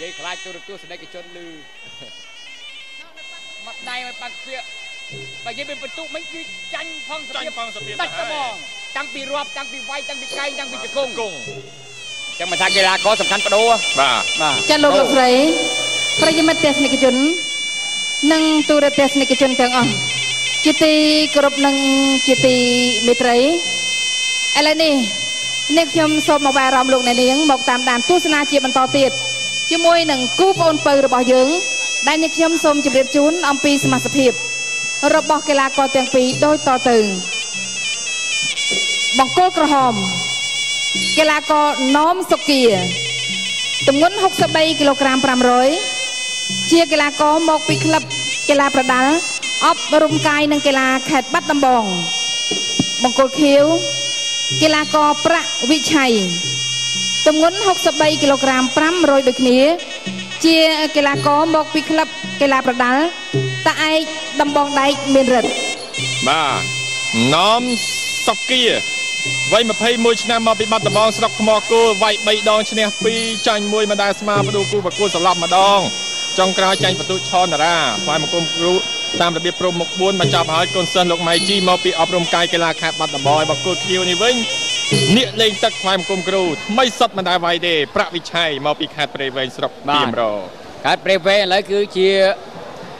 យាយខ្លាចទូរទស្សន៍ស្ដេចជនលឺមកដៃមកបាក់ពាកបើនិយាយពីបន្ទុកមិញគឺចាញ់ផងសចាញ់ភាពផងសភាពដាច់ទៅត្បហើយងតាំងពីរាប់តាំងពីវាយតាំងពីកែងតាំងពីជង្គង់គង់ចឹងមិនថាកីឡាករសំខាន់បដូរបាទបាទចាលោកលោកស្រីប្រិយមិត្តទស្សនិកជន និងទូរទស្សនិកជនទាំងអស់ជាទីគោរពនិងជាទីមេត្រីឥឡូវនេះអ្នកខ្ញុំសូមមកបែរអារម្មណ៍លោកអ្នកនាងមកតាមដានទស្សនាជាបន្តទៀត ជាមួយនឹងគូប្អូនពៅរបស់យើងដែលអ្នកខ្ញុំសូមជម្រាបជូនអំពីសមាជិកភាពរបស់កីឡាករទាំងពីរដូចតទៅបង្គោលក្រហមកីឡាករណមសុគាទម្ងន់63គីឡូក្រាម500ជាកីឡាករមកពីក្លឹបកីឡាប្រដាល់អប់រំកាយនិងកីឡាខេត្តបាត់ដំបងបង្គោលខៀវកីឡាករប្រាក់វិឆ័យ ទម្ងន់63គីឡូក្រាម500ដូចគ្នា ជាកីឡាករមកពីក្លឹបកីឡាប្រដាល់តាឯកដំបងដែកមានរិទ្ធបាទណមសុកគាវ័យ21ឆ្នាំមកពីបាត់ដំបងស្រុកថ្មគោលវាយ3ដងឈ្នះ2ចាញ់1ម្ដាយស្មាបដូគូប្រកួតសន្លប់ម្ដងចុងក្រោយចាញ់បន្ទុឆនតារាផ្លែមកគុំគ្រូតាមរបៀបព្រមមុខ4មកចាប់ហើយកូនសិស្សលោកម៉ៃជីមកពីអប់រំកាយកីឡាខេត្តបាត់ដំបងឲ្យបង្គោលខៀវនេះវិញ នាគលេងទឹកផ្លែមកគុំគ្រូថ្មីសុតមិនដែលវាយទេប្រាក់វិឆ័យមកពីខេត្តព្រៃវែងស្រុកពីមរខេត្តព្រៃវែងឥឡូវគឺជា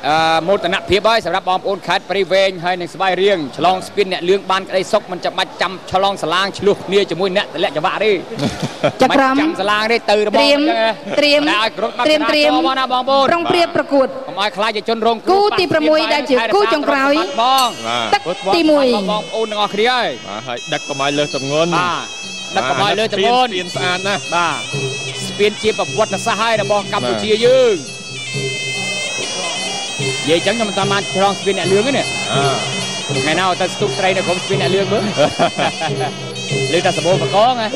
អឺមោទនភាពហើយសម្រាប់បងប្អូនខេត្តព្រៃវែងហើយនឹងស្វាយរៀងឆ្លងស្ពានអ្នកលឿងបានក្តីសុខមិនចាំបាច់ចាំឆ្លងសាឡាងឆ្លោះគ្នាជាមួយអ្នកតម្លាក់ចង្វាក់ទេចក្រមចាំសាឡាងទេទៅរបងត្រៀមអញ្ចឹងណាត្រៀមតែឲ្យគ្រប់បាត់ត្រៀមចរាត្រៀមចរណ៍មកណាបងប្អូនប្រុងប្រៀបប្រកួត កុំឲ្យខ្លាចជាជនរងគូទី6ដែលជាគូចុងក្រោយបងបាទទឹកទី1បងប្អូនទាំងអស់គ្នាហើយបាទហើយដឹកកុំឲ្យលើសទម្ងន់បាទដឹកកុំឲ្យលើទម្ងន់ស្ពានស្អាតណាស់បាទស្ពានជាប្រវត្តិសាស្ត្រហើយរបស់កម្ពុជាបាទយើងនិយាយអញ្ចឹងខ្ញុំមិនតាមបានឆ្លងស្ពានអ្នកលឿងទេនេះអើថ្ងៃណាទៅស្ទុកត្រីនៅក្រុមស្ពានអ្នកលឿងមើលលើតែសបោបកងហ៎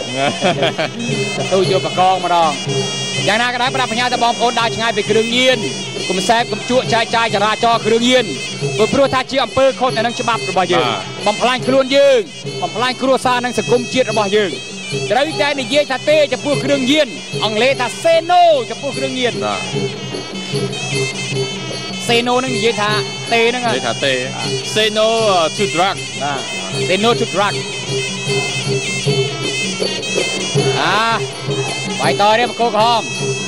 ទៅយកបកងម្ដងយ៉ាងណាក៏ដោយប្រាប់បញ្ញាទៅបងប្អូនដើរឆ្ងាយពីគ្រឿងញៀន កុំសែបកុំជក់ចាយចាយចរាចរណ៍គ្រឿងញៀនព្រោះព្រោះថាជាអំពើខុសទៅនឹងច្បាប់របស់យើងបំផ្លាញខ្លួនយើងបំផ្លាញគ្រួសារនិងសង្គមជាតិរបស់យើងត្រូវតែនិយាយថាទេចំពោះគ្រឿងញៀនអង់គ្លេសថា say no ចំពោះគ្រឿងញៀនបាទ say no នឹងនិយាយថាទេហ្នឹងនិយាយថាទេ say no to drug បាទ say no to drug អាបាយតនេះបកគោក្រហម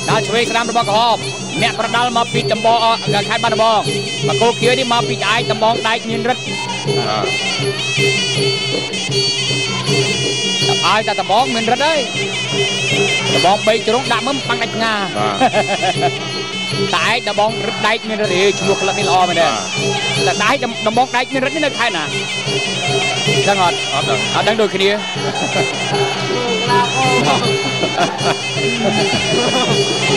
ដើរឆ្វេងស្ដាំរបស់ក្រហមអ្នកប្រដាល់មកពីតំបងអខេត្តបាត់ដំបងបកគោខៀវនេះមកពីឯកតំបងដែកមានរិទ្ធបាទឲ្យតែតំបងមានរិទ្ធហើយតំបង3ជ្រុងដាក់មើលបាំងដាច់ផ្ងាបាទ តែឯកតំបងរឹតដែកមានរិទ្ធអេឈ្មោះក្លឹបនេះល្អមែនទេបាទតែដែកតំបងដែកមានរិទ្ធនេះនៅខេត្តណាដឹងអត់អត់ដឹងអត់ដឹងដូចគ្នា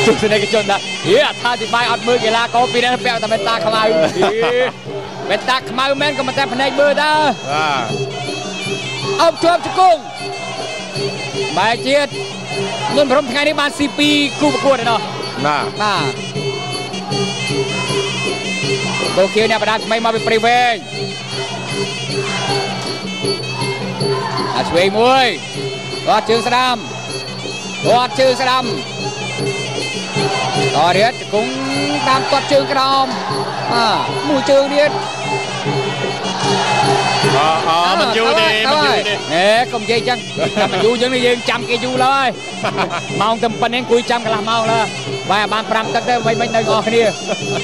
ទស្សនិកជនណាហេអត្ថាធិប្បាយអត់មើលកីឡាករពីរនាក់ពាក់តែមេតាខ្មៅហេមេតាខ្មៅមែនក៏មិនតែភ្នែកមើលដែរបាទអោបជាប់ជង្គង់បែរជាតិនួនព្រមថ្ងៃនេះបានស៊ី2គូប្រកួតឯណោះ បាទបាទបូខៀវអ្នកបដាថ្មីមកពីព្រៃវែងអាឆ្វេងមួយគាត់ជើងស្ដាំគាត់ជើងស្ដាំតរៀតជង្គង់តាមទាត់ជើងក្រោមបាទមួយជើងទៀត អអមិនយូរទេមិនយូរទេហេកុំនិយាយចឹងតែមិនយូរចឹងនេះយើងចាំគេយូរឡើយម៉ោងតែប៉ុណ្្នេះអង្គុយចាំកន្លះម៉ោងឡើយបែរបាន5ទឹកទៅវិញមិននៅអស់គ្នា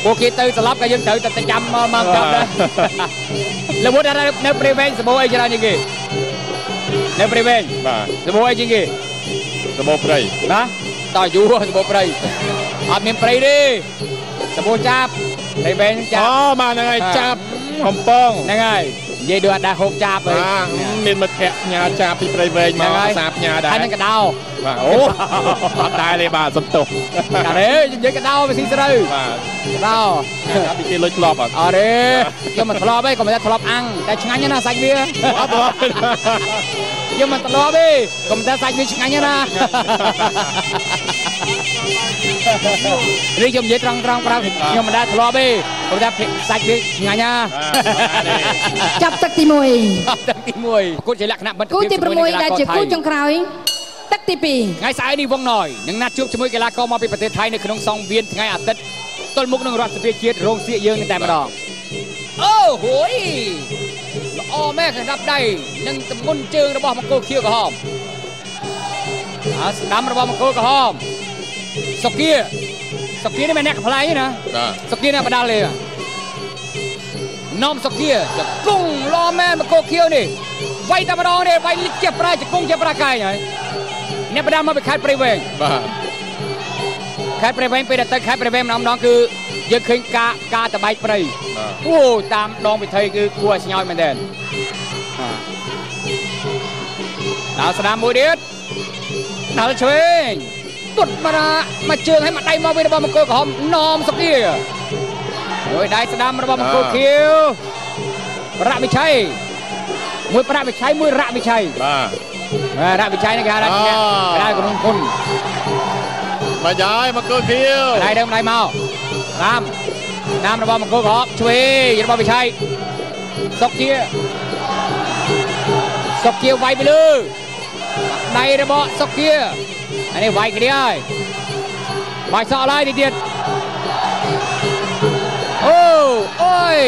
ពួកគេទៅស្លាប់ក៏យើងត្រូវតែចាំមកម៉ោងចប់ដែរលវុតនៅព្រៃវែងសបោអីច្រើនជាងគេនៅព្រៃវែងបាទសបោអីជាងគេដបោព្រៃណាតយូរសបោព្រៃអត់មានព្រៃទេសបោចាប់ព្រៃវែងចាប់អូបាទហ្នឹងហើយចាប់កំពងហ្នឹងហើយ និយាយដូចអត់ដែរហូបចាប់ហើយបាទមានមិត្តភក្តិផ្ញើចាប់ពីព្រៃវែងមកអាសាផ្ញើដែរហើយនឹងកដោបាទអូអត់ដែរទេបាទសំទោសកាទេនិយាយកដោវាស៊ីស្រូវបាទកដោចាប់ពីគេលុយធ្លាប់អត់អរេខ្ញុំមិនធ្លាប់ទេក៏មិនតែធ្លាប់អាំងតែឆ្ងាញ់ណាស់សាច់វាអត់ធ្លាប់ទេខ្ញុំមិនធ្លាប់ទេក៏មិនតែសាច់វាឆ្ងាញ់ណាស់ នេះខ្ញុំនិយាយត្រង់ត្រង់ប្រាប់ខ្ញុំមិនដែលធ្លាប់ទេក៏តែសាច់វាឆ្ងាញ់ណាស់ចាប់ទឹកទី1អត់ទឹកទី1គូតជាលក្ខណៈមិត្តគូភាពទីជាមួយនឹង6ដែលជាកីឡាករថៃគូចុងក្រោយទឹកទីទីថ្ងៃស្អែកនេះវងណយនឹងណាត់ជួបជាមួយកីឡាករមកពីប្រទេសថៃនៅក្នុងសង្វៀនថ្ងៃអាទិត្យទល់មុខនឹងរដ្ឋសភាជាតិរោងសៀកយើងនឹងតែម្ដងអូហួយល្អមែនកណ្ដាប់ដៃនិងទម្ងន់ជើងរបស់មង្គលខៀវក្រហមអាស្ដាំរបស់មង្គលក្រហម សុគាសុគានេះមិនអ្នកកំ pl ៃទេណាបាទសុគាអ្នកបដាល់លេនោមសុគាចកុងឡមែនមកគោខៀវនេះវាយតែម្ដងនេះវាយលិចជាប្រាចកុងជាប្រាកាយហើយអ្នកបដាល់មកពីខេត្តព្រៃវែងបាទខេត្តព្រៃវែងពេលដែលទៅខេត្តព្រៃវែងម្ដងម្ដងគឺយើងឃើញការការតបែកព្រៃបាទអូតាមដងវិថីគឺគួរឲ្យស្ញោយមែនទែនដល់ស្ដាមមួយទៀតដល់ឆ្វេង ទុតមកណាមកជើងឲ្យមកដៃមកវិញរបស់មង្គលក្រហមនោមសុគាមួយដៃស្ដាំរបស់មង្គលខៀវរៈវិឆ័យមួយប្រាក់វិឆ័យមួយរៈវិឆ័យបាទរៈវិឆ័យនេះគេហៅថាអូគេហៅក្រុមហ៊ុនមកយាយមកគោលខៀវដៃដើមដៃមកតាមតាមរបស់មង្គលក្រហមឆ្វេងរបស់វិឆ័យសុកជាសុកជាវាយពីលើដៃរបស់សុកជា អានេះវាយគ្នាហើយវាយសក់ឡើយនេះទៀតអូអូយ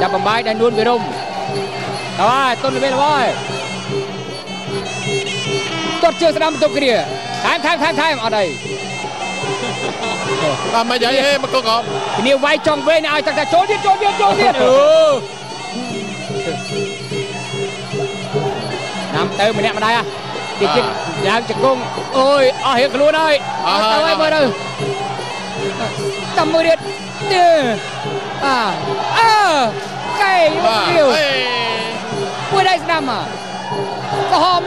ចាប់បំបាយដៃនួនវិរមទៅហើយទុនទៅវិញទៅហើយទាត់ជើងស្ដាំបន្ទប់គ្នាថែមថែមថែមថែមអត់អីបាទមកយាយហេមកគោលក្រហមគ្នាវាយចង់វែងឲ្យតែតែចូលទៀតចូលទៀតចូលទៀតអឺណាំទៅម្នាក់ម្ដាយអា តិចតិចយ៉ាងជង្គង់អូយអស់រៀងខ្លួនហើយអស់ទៅហើយមើលទៅតាមមួយទៀតទេអាអើកែយបាទវាវអេមួយដៃស្ដាំអាក៏ហម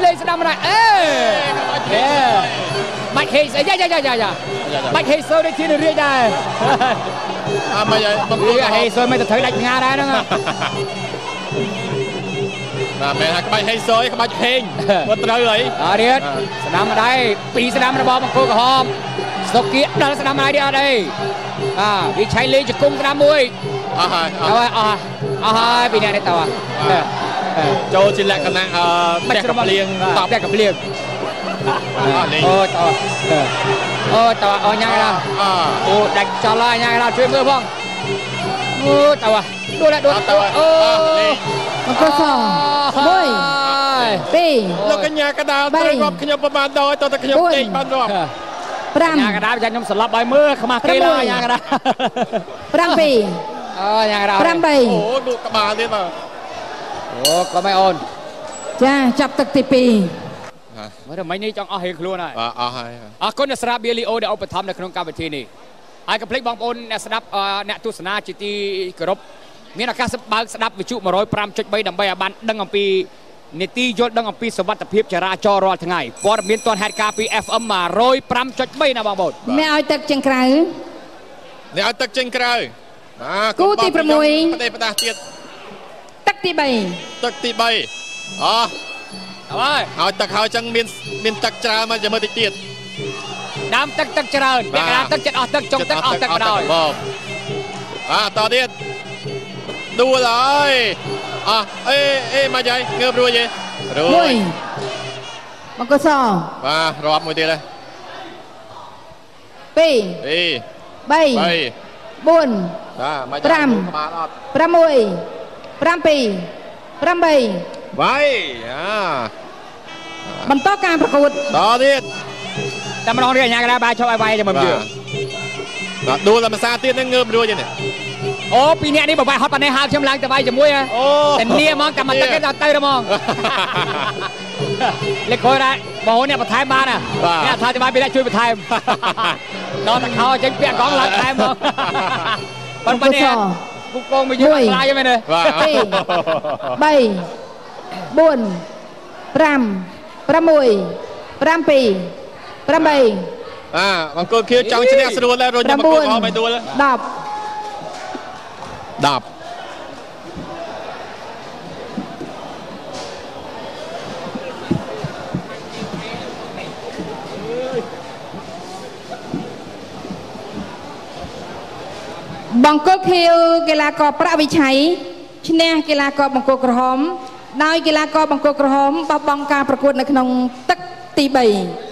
បាច់ហេស្អីយ៉ាយ៉ាយ៉ាយ៉ាបាច់ហេសើនេះជារៀងដែរអាមកយាយមកគោលវាក្រហហេមសើមិនទៅត្រូវដាច់ផ្ងាដែរហ្នឹងបាទមែនថាក្បាច់ហេសយក្បាច់ហេងមកត្រូវហើយអរទៀតស្ដាំម្ដាយពីរស្ដាំរបស់បង្គោលក្រហមសុកគៀដល់ស្ដាំម្ដាយទៀតអត់អីអាវិឆ័យលេងជង្គង់ស្ដាំមួយអស់ហើយអទៅស់ហើយអស់អស់ហើយពីអ្នកនេះទៅហ่ะចូលជាលក្ខណៈអឺផ្ទះកំភ្លៀងតបតែកំភ្លៀងអស់លេងអូតអូតអូញ៉ាំឡាអអូដាច់ចោលហើយញ៉ាំឡាជួយមើលផងអូតើដួលដួលអត់ទៅ អូលេងមកកសមួយពីរលោកកញ្ញាកដាលត្រូវរាប់ខ្ញុំប្រមាណដល់តើតើខ្ញុំបួនទេបានរាប់5ញ៉ាកដាចាខ្ញុំស្លាប់ឲ្យមើលខ្មាស់គេឡើយញ៉ាកដា7អូញ៉ាកដាអូ8លោកក្បាលទៀតបាទអូក៏មិនអូនចាចាប់ទឹកទី2មើលតែមិញនេះចង់អស់រៀងខ្លួនហើយបាទអស់ហើយអរគុណអ្នកស្ដាប់បៀលីអូដែលឧបត្ថម្ភនៅក្នុងកម្មវិធីនេះហើយកុំភ្លេចបងប្អូនអ្នកស្ដាប់អឺអ្នកទស្សនាជាទីគោរព មានឱកាសបើកស្ដាប់វិទ្យុ105.3ដើម្បីឲ្យបានដឹងអំពីនីតិយល់ដឹងអំពីសុវត្ថិភាពចរាចរណ៍រាល់ថ្ងៃព័ត៌មានទាន់ហេតុការណ៍ពី FM 105.3ណាបងប្អូនអ្នកឲ្យទឹកជាងក្រៅអ្នកឲ្យទឹកចេញក្រៅបាទគូទីកុំបោក6ប្រទេសផ្ដាស់ទៀតទឹកទី3ទឹកទី3អស់ហើយហើយទឹកហើយចឹងមានមានទឹកច្រើនមកចាំមើលតិចទៀតដាំទឹកទឹកច្រើនពាក់កណ្ដាលទឹកចិត្តអស់ទឹកចុងទឹកអស់ទឹកបណ្ដោយបងបាទតទៀត ដួលហើយអស់អេអេមកយាយងើបរួចទេរួច1មកកសបាទរាប់មួយទៀតហើយ2អេ3 3 4បាទមកប្រាំក្បាលអត់6 7 8វាយអាបន្តការប្រកួតតទៀតតែម្ដងនេះអញ្ញាកណ្ដាលបាយឈប់ឲ្យវាយតែមិនជឿបាទដួលតែភាសាទៀតហ្នឹងងើបរួចទេនេះ អូពីរអ្នកនេះបើវាយហត់ប៉ណ្ណេះហើយខ្ញុំឡើងទៅវាយជាមួយហ៎អូតែនីហ្មងកម្មទឹកគេដល់ទៅហ្មងលេខក្រោយដែរបងអូនអ្នកបន្ថែមបានណាអ្នកថាច្បាស់ពីអ្នកជួយបន្ថែមដល់តែខោចេញពាក់កង់ឡើងថែមហ្មងប៉ុន្តែនេះគូកងមកយើងខ្លាចមែនទេបាទ3 4 5 6 7 8បាទបង្គោលខៀវចង់ឈ្នះស្រួលដែររុញបង្គោលអស់មិនដួល10 10បង្គោលខៀវកីឡាករប្រាក់វិឆ័យឈ្នះកីឡាករបង្គោលក្រហមដោយកីឡាករបង្គោលក្រហមបោះបង់ការប្រកួតនៅក្នុងទឹកទី3